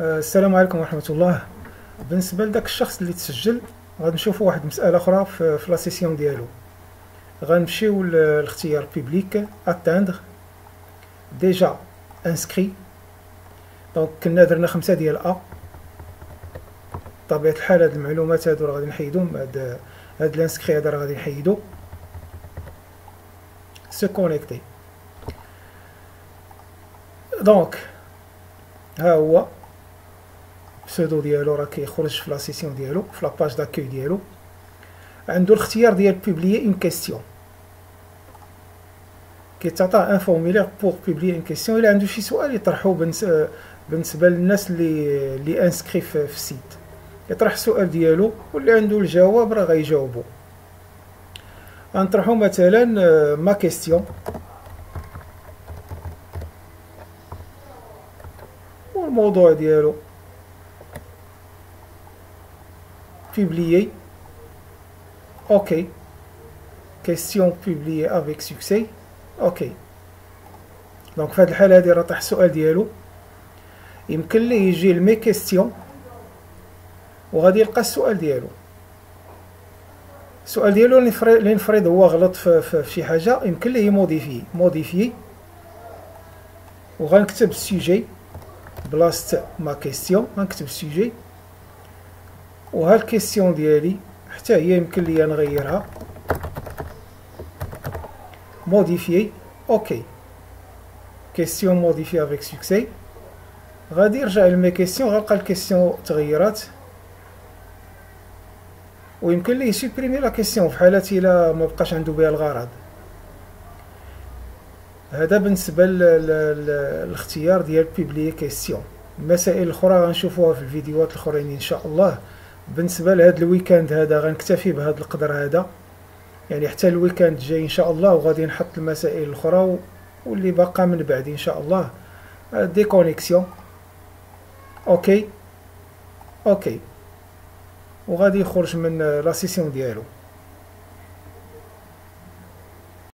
آه، السلام عليكم ورحمة الله. بالنسبة لذاك الشخص اللي تسجل غادي نشوفوا واحد المسألة أخرى في, la session ديالو. غنمشيو لاختيار publique étendre déjà inscrit donc كنا درنا خمسة ديال ا بطبيعة الحال هاد المعلومات هادو راه غادي نحيدهم هاد هاد ال inscrit هذا راه غادي نحيدو. se connecter Donc ها هو ال pseudo ديالو راه كيخرج في la session ديالو في la page d'accueil ديالو. عنده الاختيار ديال publier une question كيتعطى un formulaire pour publier une question إلا عنده شي سؤال يطرحو بالنسبة للناس اللي اللي inscrits في ال site يطرح السؤال ديالو واللي عنده الجواب راه غيجاوبو. غنطرحو مثلا ma question والموضوع ديالو. Publié. OK. Question publiée avec succès. OK. donc في هذه الحالة هذه راه طاح السؤال ديالو يمكن ليه يجي ال mes questions وغادي يلقى السؤال ديالو السؤال ديالو اللي نفرض هو غلط في, في, في شي حاجة يمكن ليه ي modifier modifier وغنكتب ال sujet بلاصة ma question غنكتب ال sujet وها ال question ديالي حتى هي يمكن ليا نغيرها modifier OK question modifiée avec succès غادي يرجع ل mes questions غلقى ال question تغيرات ويمكن ليه ي supprimer la question في حالة الا ما بقاش عنده بها الغرض هذا بالنسبة للاختيار ديال publier question المسائل الاخرى غنشوفوها في الفيديوهات الاخرين ان شاء الله بالنسبة لهذا ال weekend هذا غنكتفي بهذا القدر هذا. يعني حتى ال weekend الجاي إن شاء الله وغادي نحط المسائل الأخرى واللي باقا من بعد إن شاء الله. déconnexion أوكي أوكي وغادي يخرج من لا سيسيون ديالو.